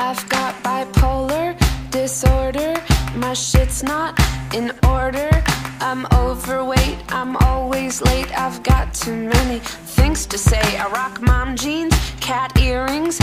I've got bipolar disorder. My shit's not in order. I'm overweight, I'm always late. I've got too many things to say. I rock mom jeans, cat earrings.